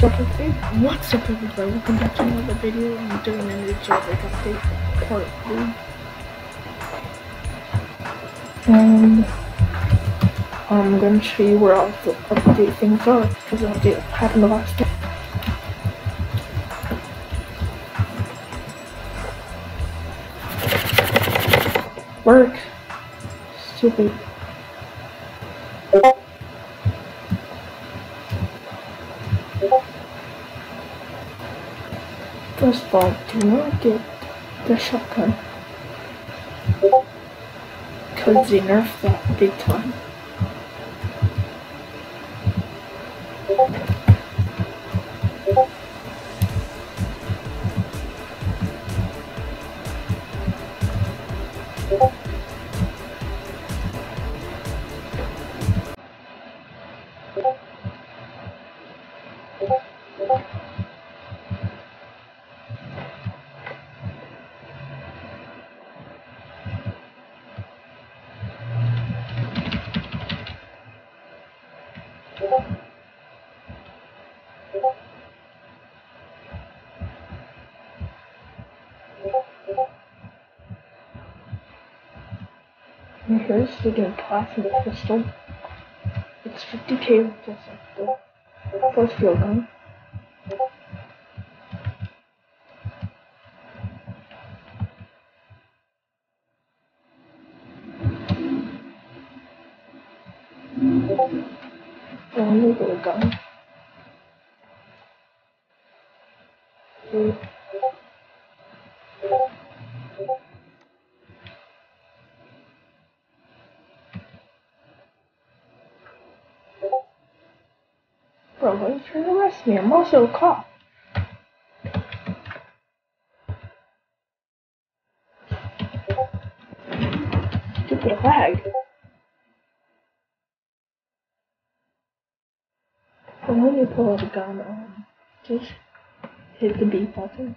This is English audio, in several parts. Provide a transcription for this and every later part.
What's up, everybody? Welcome back to another video. I'm doing a new jailbreak update, part 3. And I'm gonna show you where all the update things are, because the update happened last day. Work. Stupid. All, do not get the shotgun. Cause they nerfed that big time. And here's the pistol. It's 50k with just like the first field gun. Bro, why are you trying to arrest me? I'm also a cop. Stupid lag. But when you pull out a gun, um, just hit the B button.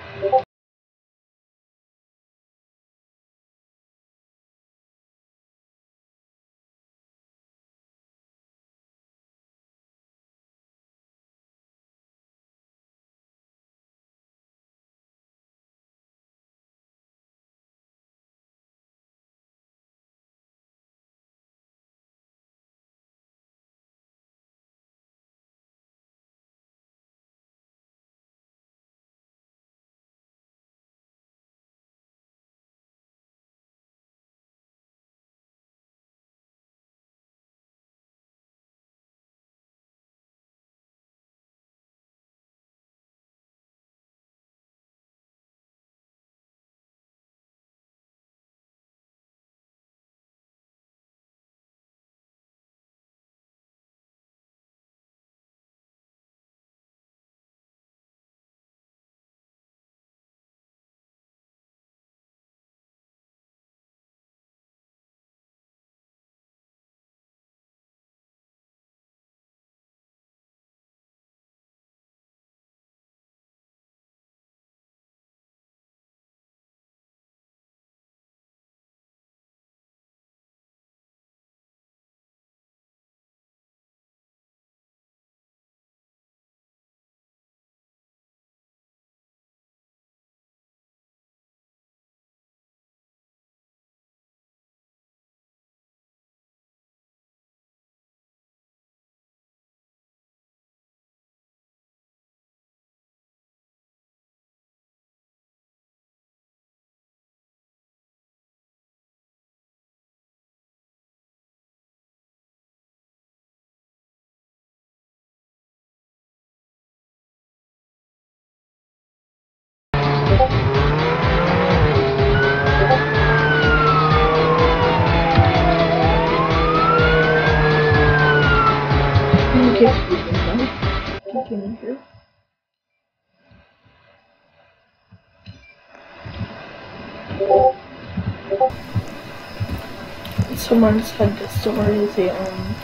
name. someone said the store is um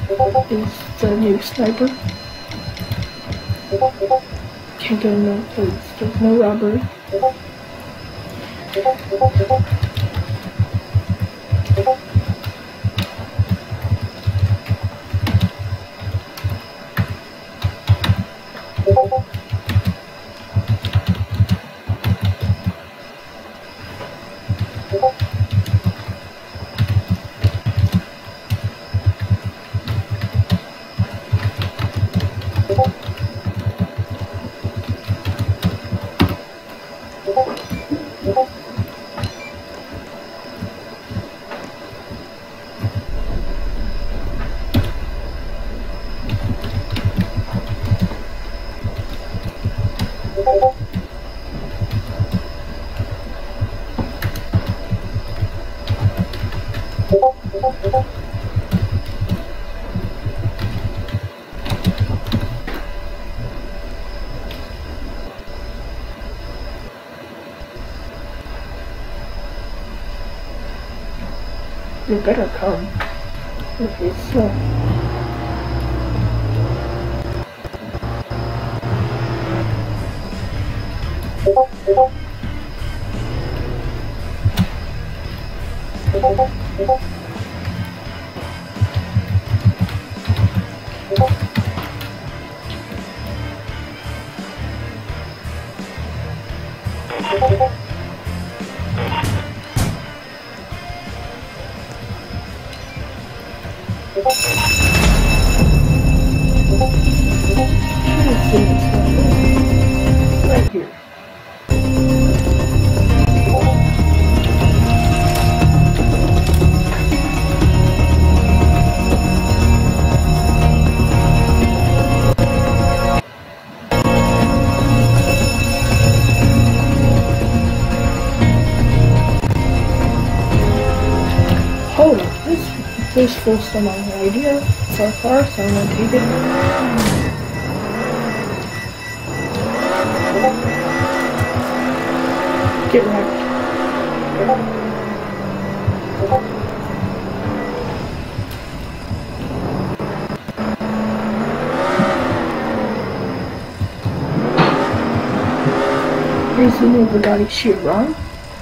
is the new sniper. Can't go no place. There's no robbery. You better come. Okay, so. close to my idea so far, so I'm gonna take it. Get wrecked. Here's the new Bugatti Chiron,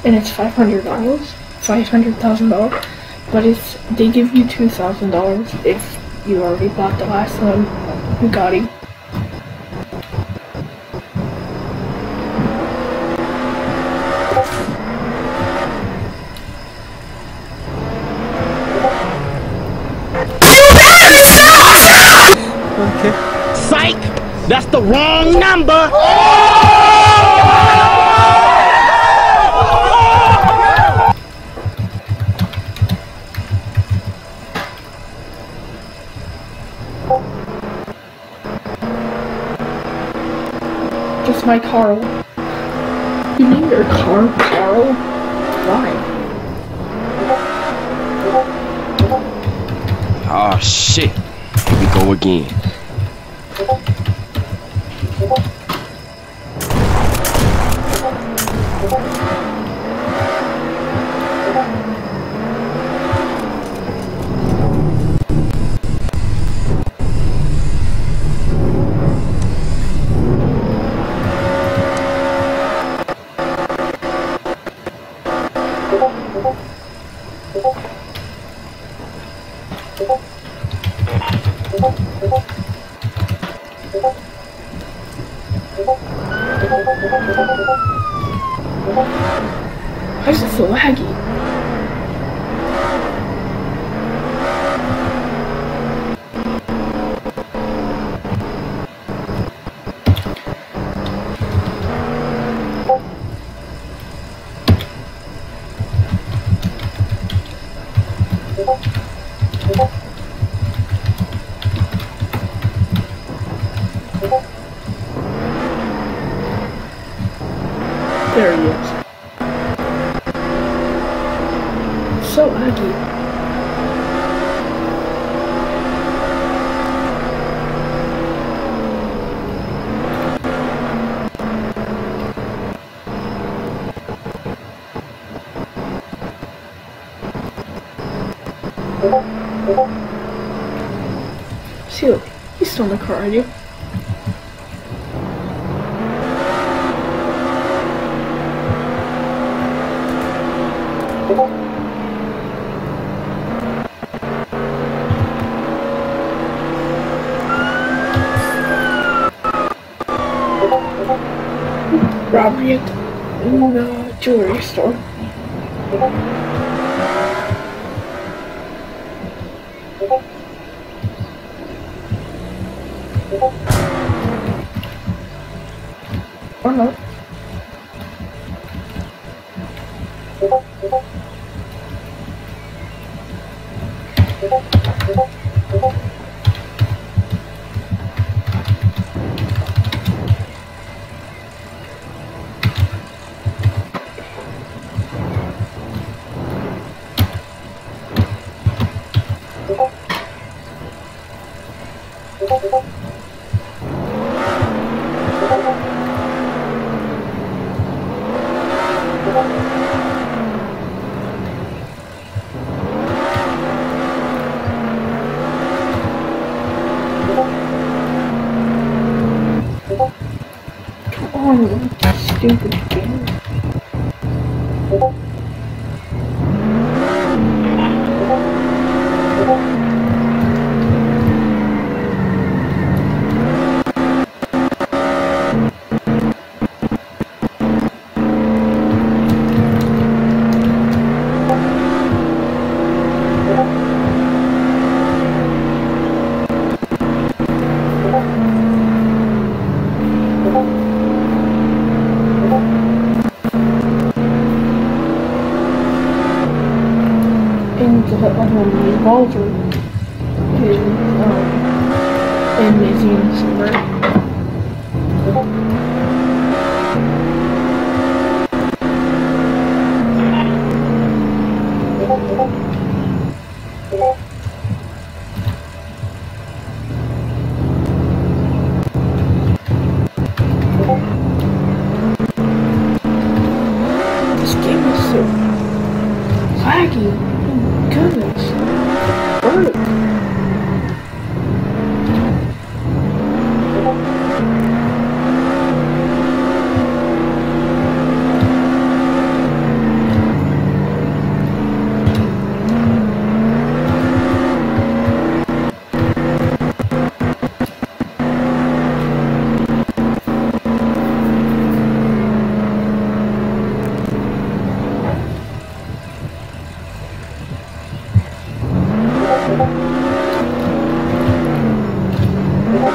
and it's 500 dollars. $500,000. But it's they give you two thousand dollars if you already bought the last one, Bugatti. Okay. Psych! That's the wrong number! My Carl. You name your car Carl? Why? Oh shit. Here we go again. Why is it He's still in the car, are you? Robbery at the jewelry store. Stupid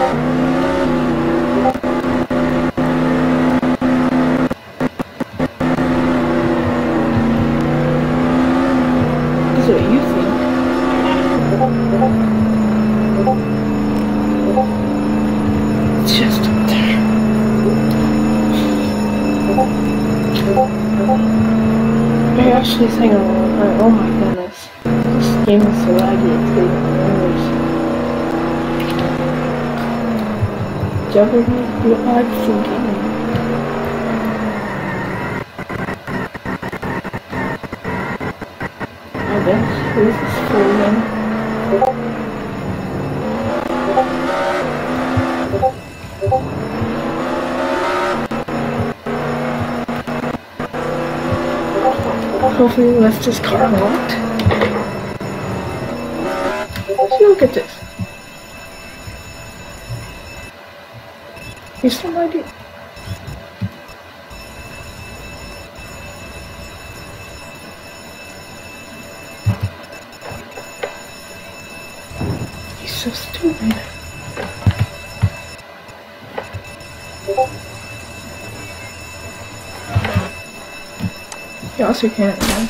I actually along. uh, Oh my goodness. This game is so laggy, You lag some game. I guess. Who's this for again? Hopefully he left his car locked. See, look at this. Some idea. He's so stupid. He also can't uh,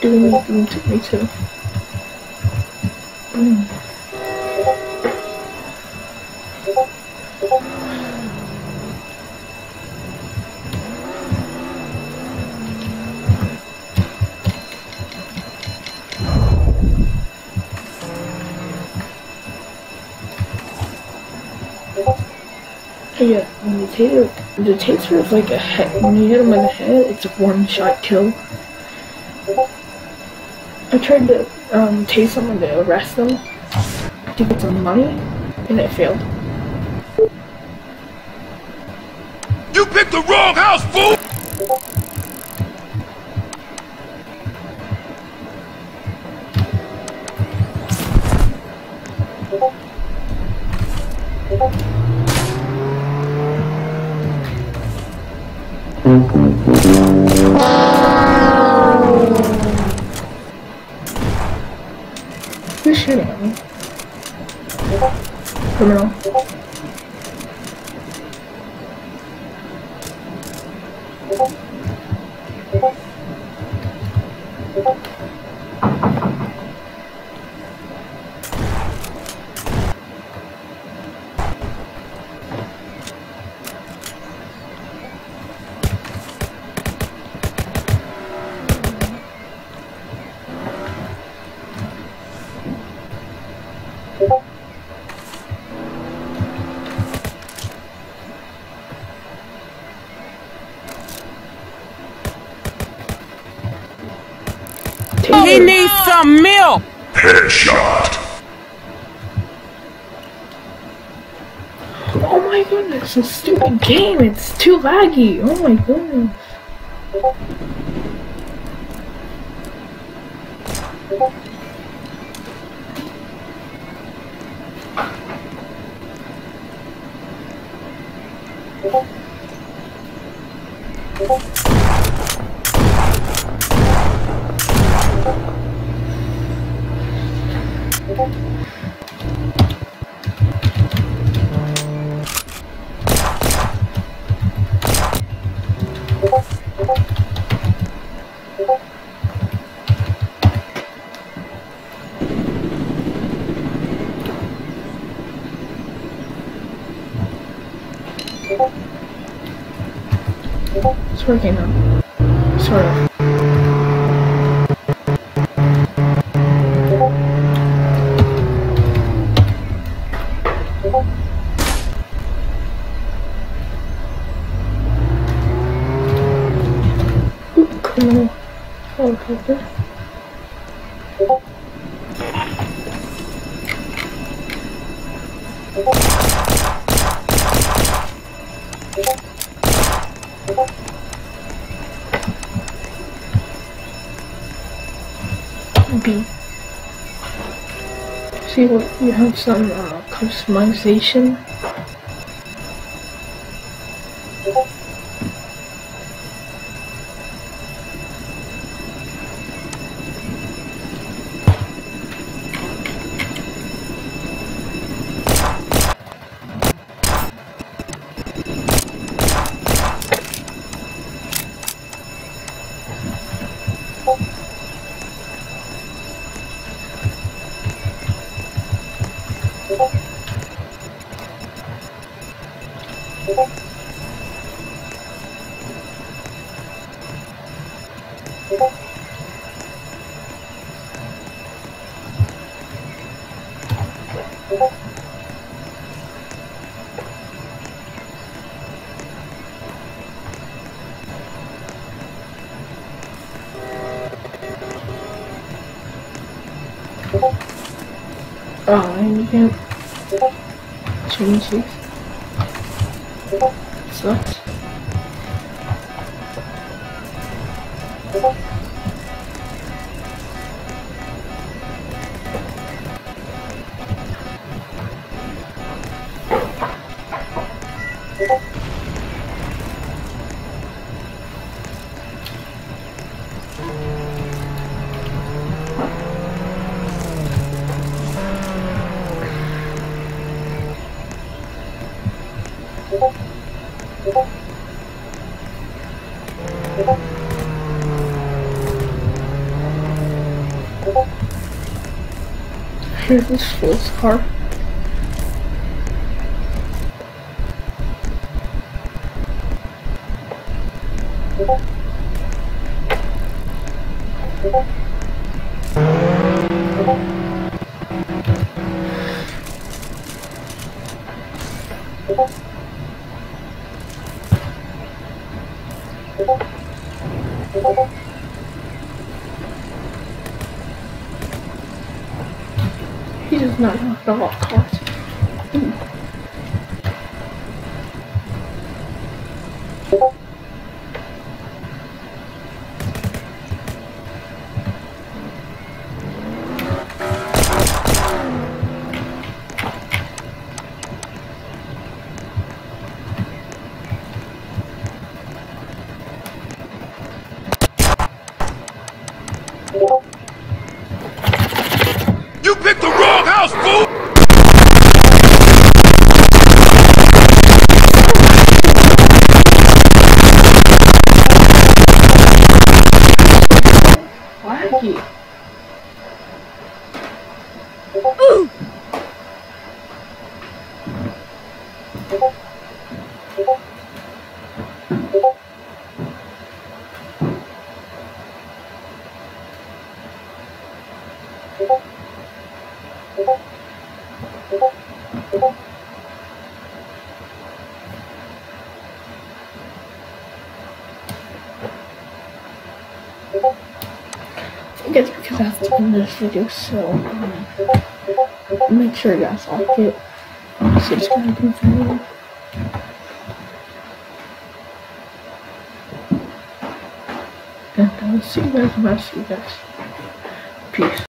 do anything to me too. Mm. Taser, the taser is like a head. When you hit him in the head, it's a one-shot kill. I tried to um, tase someone to arrest them to get some money, and it failed. Who's shooting at me? Criminal. He needs some milk. Headshot. Oh my goodness, this stupid game, it's too laggy. Oh my goodness. It's 听见了，是。B. See what you have some uh, customization. Oh, and you can't change these. Sucks. Here's this fool's car. I guess because I have to end this video, so um, make sure you guys like it. Subscribe you want. And I'll see you guys when I see you guys. Peace.